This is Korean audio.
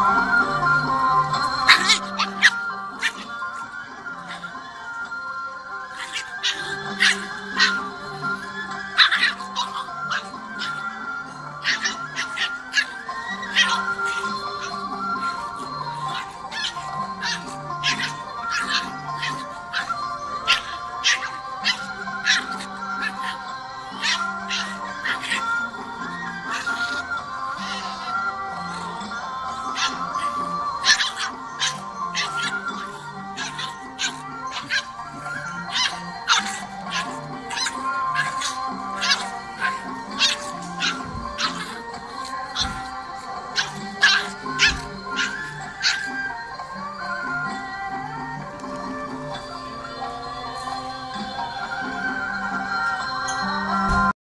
Ah!